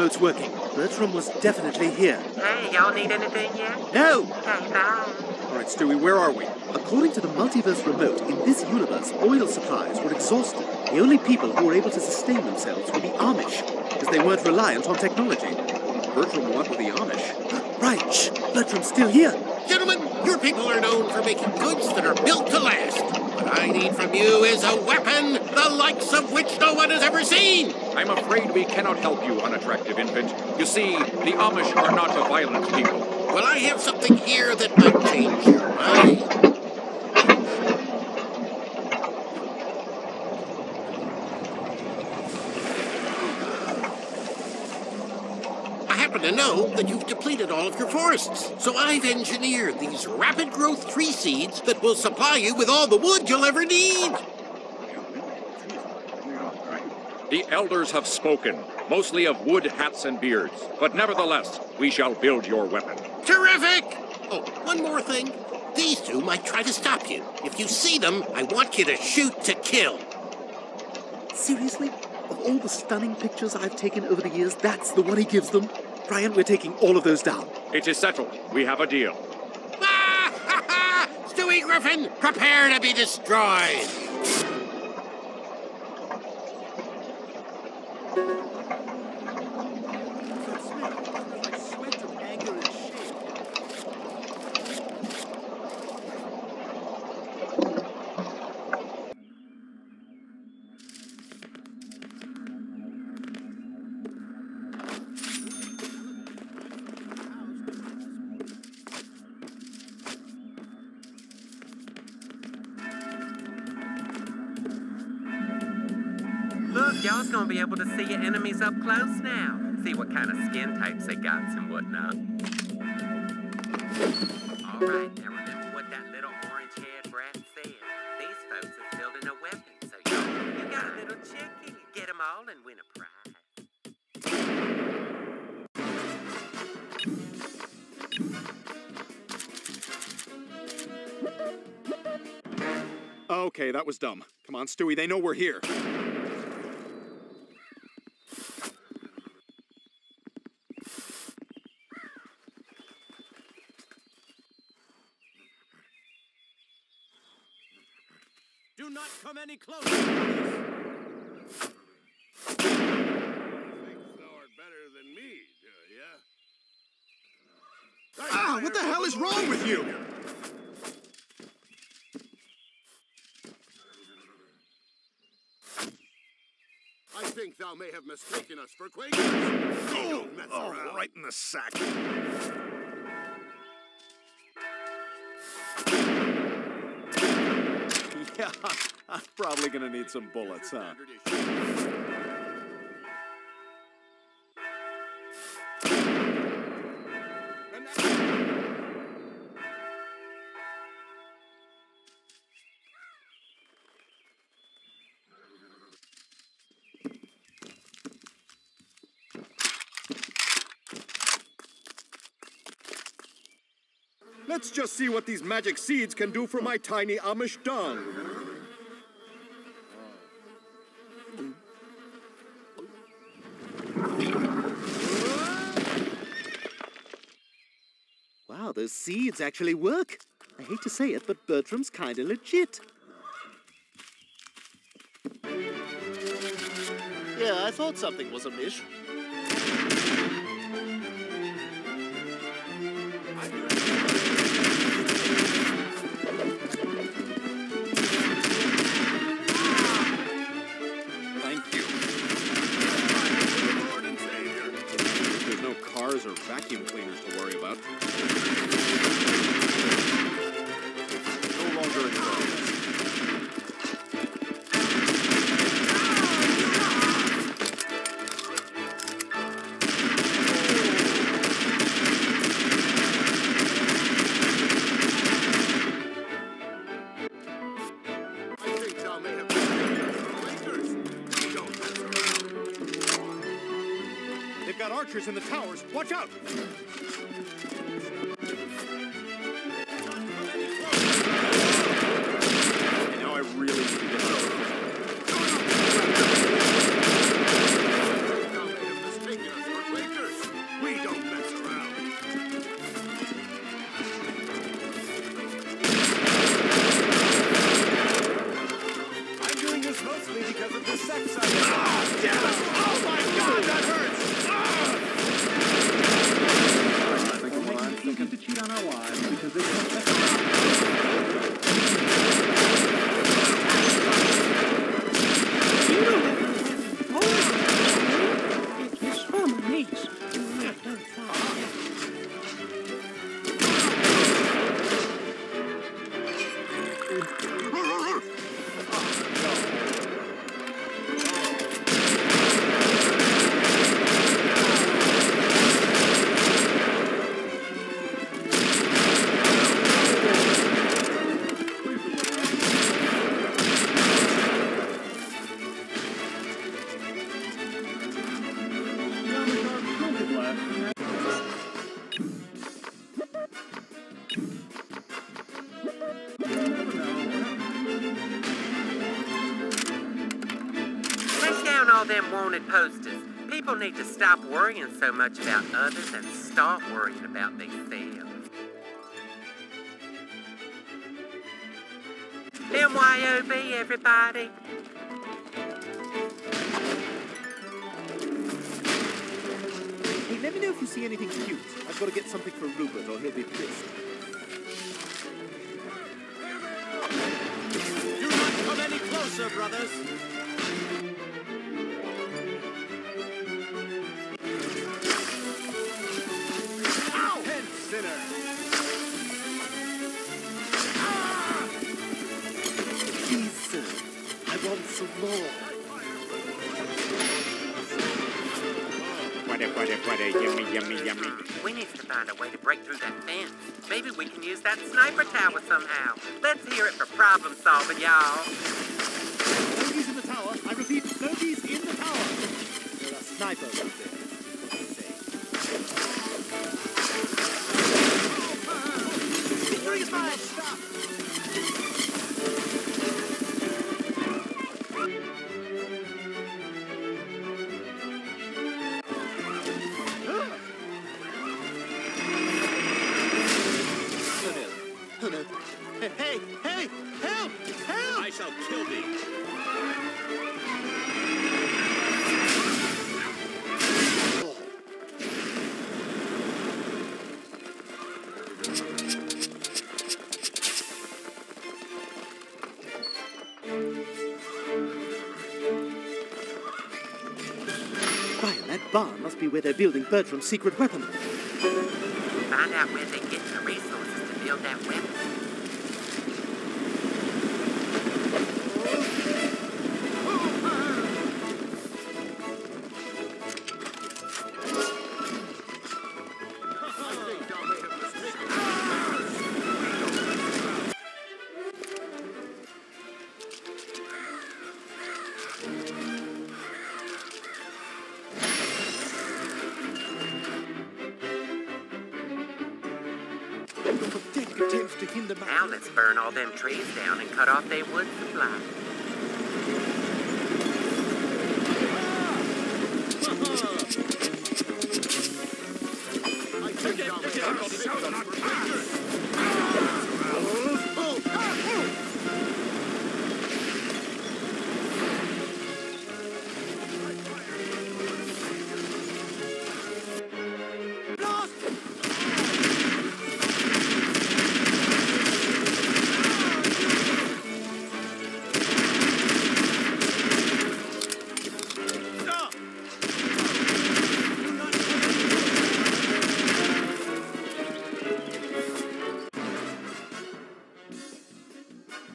remote's working. Bertram was definitely here. Hey, y'all need anything yet? No! Hey, bye. All right, Stewie, where are we? According to the multiverse remote, in this universe, oil supplies were exhausted. The only people who were able to sustain themselves were the Amish, because they weren't reliant on technology. Bertram, what with the Amish? Right, shh! Bertram's still here! Gentlemen, your people are known for making goods that are built to last. What I need from you is a weapon the likes of which no one has ever seen. I'm afraid we cannot help you, unattractive infant. You see, the Amish are not a violent people. Well, I have something here that might change your mind. I happen to know that you've depleted all of your forests, so I've engineered these rapid growth tree seeds that will supply you with all the wood you'll ever need. The elders have spoken, mostly of wood, hats, and beards. But nevertheless, we shall build your weapon. Terrific! Oh, one more thing. These two might try to stop you. If you see them, I want you to shoot to kill. Seriously? Of all the stunning pictures I've taken over the years, that's the one he gives them? Brian, we're taking all of those down. It is settled. We have a deal. Ah, ha, ha! Stewie Griffin, prepare to be destroyed! Y'all's gonna be able to see your enemies up close now. See what kind of skin types they got and whatnot. All right, now remember what that little orange-haired brat said. These folks are building a weapon, so y'all, you got a little chicken. Get 'em all and win a prize. Okay, that was dumb. Come on, Stewie, they know we're here. Do not come any closer. Think Thor better than me, do ya? Ah, what the hell is wrong with you? I think thou may have mistaken us for Quakers. Don't mess Oh, around. right in the sack. Yeah, I'm probably gonna need some bullets, huh? Let's just see what these magic seeds can do for my tiny Amish dung. Wow, those seeds actually work. I hate to say it, but Bertram's kinda legit. Yeah, I thought something was amiss. Archers in the towers. Watch out! All them wanted posters. People need to stop worrying so much about others and start worrying about themselves. MYOB, everybody. Hey, let me know if you see anything cute. I've got to get something for Rupert or he'll be pissed. Do not come any closer, brothers! What what it, yummy, yummy, yummy. We need to find a way to break through that fence. Maybe we can use that sniper tower somehow. Let's hear it for problem solving, y'all. Nobody's in the tower. I repeat, nobody's in the tower. There are snipers up there. Hey, hey, hey! Help! Help! I shall kill thee! Brian, that barn must be where they're building Bertram's secret weapon. Find out where they get the resources to build that weapon. attempts to hinder my... Now let's burn all them trees down and cut off their wood supply. I think